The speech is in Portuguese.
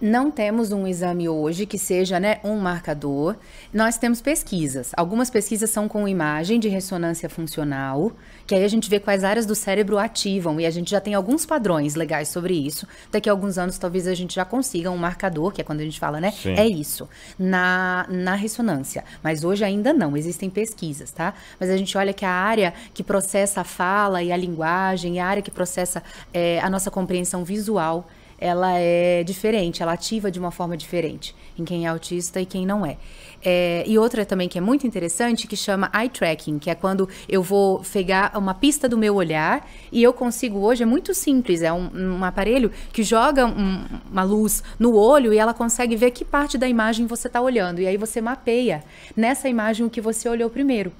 Não temos um exame hoje que seja né, um marcador. Nós temos pesquisas. Algumas pesquisas são com imagem de ressonância funcional, que aí a gente vê quais áreas do cérebro ativam e a gente já tem alguns padrões legais sobre isso. Daqui a alguns anos talvez a gente já consiga um marcador, que é quando a gente fala, né? Sim. É isso, na, na ressonância. Mas hoje ainda não, existem pesquisas, tá? Mas a gente olha que a área que processa a fala e a linguagem, a área que processa é, a nossa compreensão visual, ela é diferente, ela ativa de uma forma diferente em quem é autista e quem não é. é. E outra também que é muito interessante, que chama eye tracking, que é quando eu vou pegar uma pista do meu olhar e eu consigo hoje, é muito simples, é um, um aparelho que joga um, uma luz no olho e ela consegue ver que parte da imagem você está olhando. E aí você mapeia nessa imagem o que você olhou primeiro.